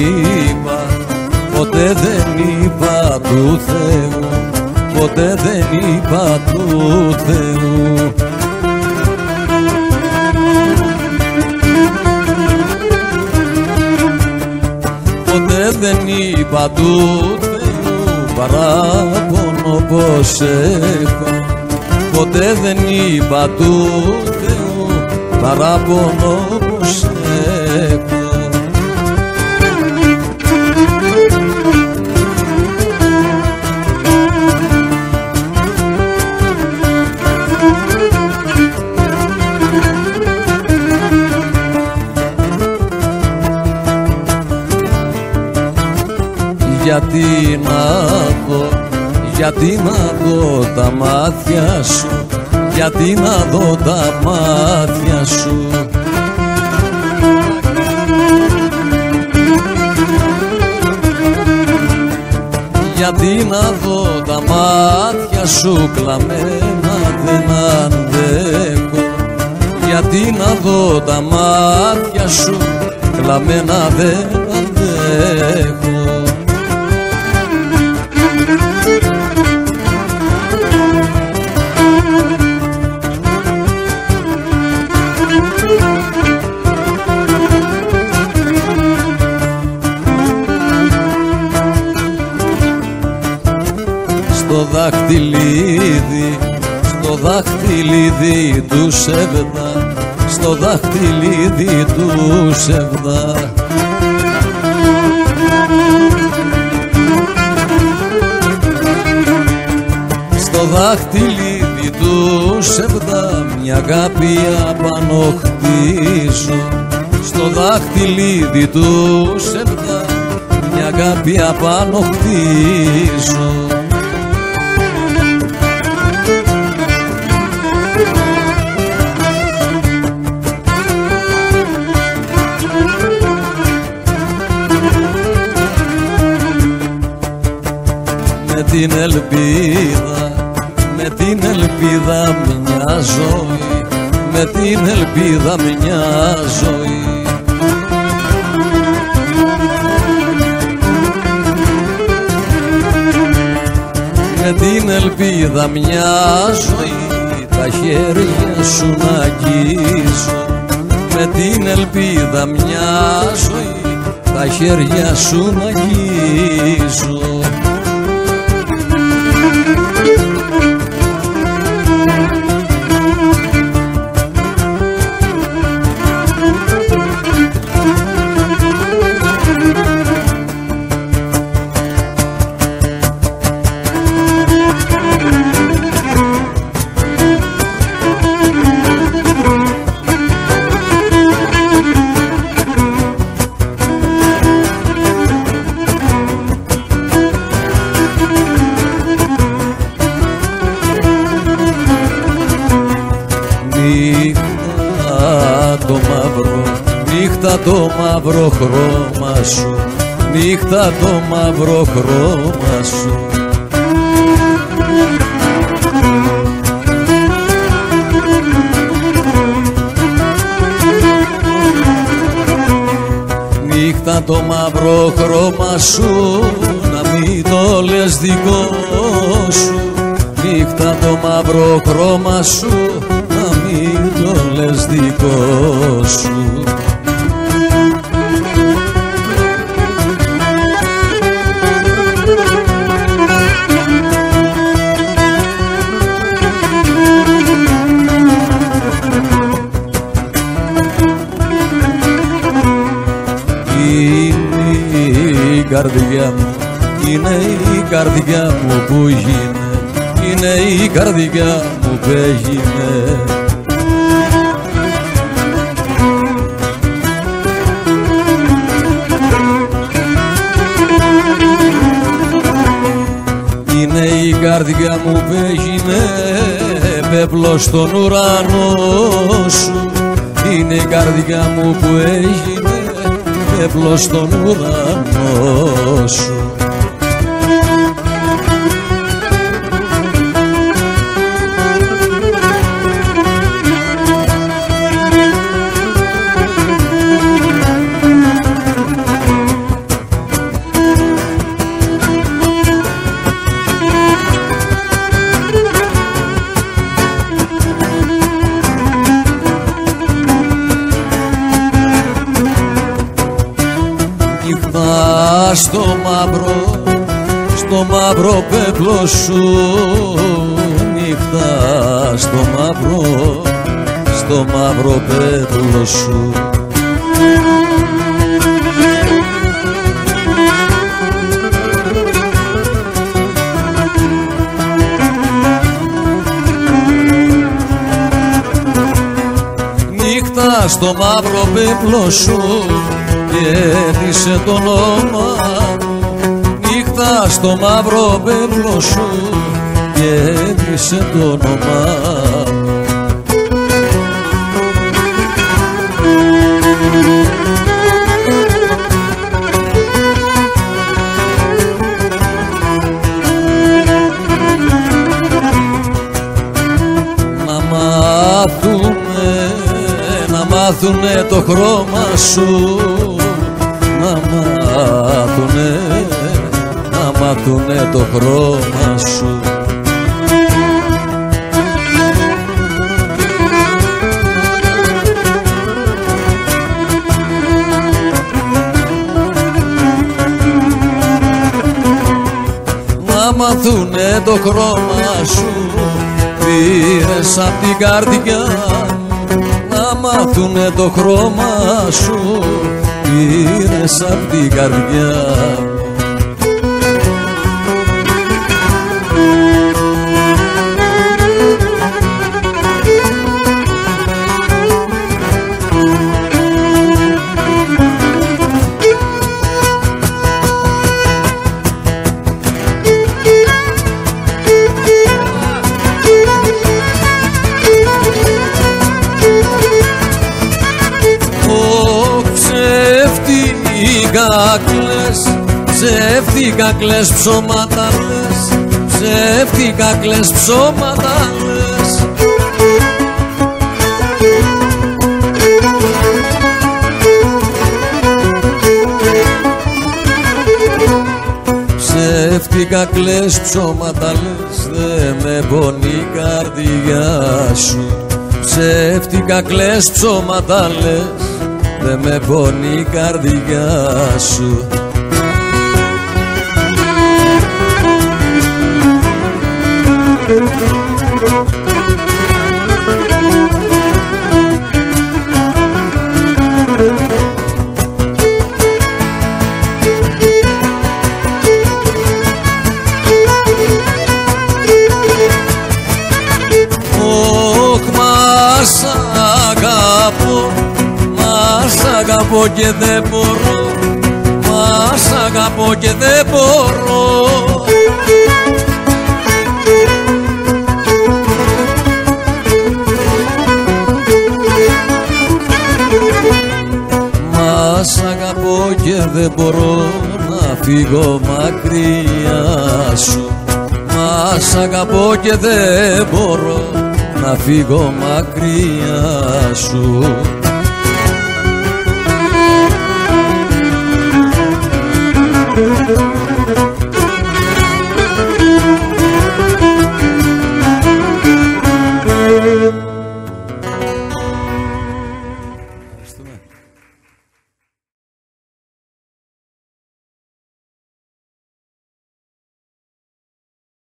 ποτέ δεν είπα ποτέ δεν είπα του Θεού ποτέ δεν είπα του Θεού. Ποτέ δεν είπα του Θεού παράπονο πως έχω. Ποτέ δεν είπα του Θεού παράπονο πως έχω γιατί να δω, γιατί να δω τα μάτια σου, γιατί να δω τα μάτια σου. Γιατί να δω τα μάτια σου κλαμμένα δεν αντέχω Γιατί να δω τα μάτια σου κλαμμένα δεν αντέχω στο δάχτυλίδι, στο δάχτυλίδι του σεβδά, στο δάχτυλίδι του σεβδά. Στο δάχτυλίδι του σεβδά μια αγάπη απάνω χτίζω στο δάχτυλίδι του σεβδά μια αγάπη απάνω χτίζω την ελπίδα, με την ελπίδα μια ζωή, με την ελπίδα μια ζωή. Με την ελπίδα μια ζωή, τα χέρια σου να αγγίζω, με την ελπίδα μια ζωή, τα χέρια σου να αγγίζω. Νύχτα το μαύρο χρώμα σου Νύχτα το μαύρο χρώμα σου. Νύχτα το μαύρο χρώμα σου να μην το λες δικό σου. Νύχτα το μαύρο χρώμα σου να μην το λες δικό σου η καρδιά μου, είναι η καρδιά μου που γίνε είναι η καρδιά μου που έγινε. Είναι η καρδιά μου που έγινε πέπλο στον ουρανό σου. Είναι η καρδιά μου που έγινε πέπλο στον ουρανό σου στο μαύρο, στο μαύρο πέπλο σου. Νύχτα στο μαύρο, στο μαύρο πέπλο σου. Νύχτα στο μαύρο πέπλο σου γέννησε το όνομα Νύχτα στο μαύρο πέπλο σου γέννησε το όνομα Να μάθουμε, να μάθουνε το χρώμα σου να μάθουνε το χρώμα σου. Να μαθούνε το χρώμα σου. Πήρες απ' την καρδιά. Να μάθουνε το χρώμα σου. Πήρες απ' την καρδιά ψεύτικα κλαις ψώματα λες, ψεύτικα κλαις ψώματα λες. Ψεύτικα κλαις ψώματα λες, δε με πονεί η καρδιά σου Ψεύτικα κλαις ψώματα λες Δε με πονεί η καρδιά σου αγαπώ, μας αγαπώ και δεν μπορώ Μας αγαπώ και δεν μπορώ σ' αγαπώ και δεν μπορώ να φύγω μακριά σου. Μα σ' αγαπώ και δεν μπορώ να φύγω μακριά σου.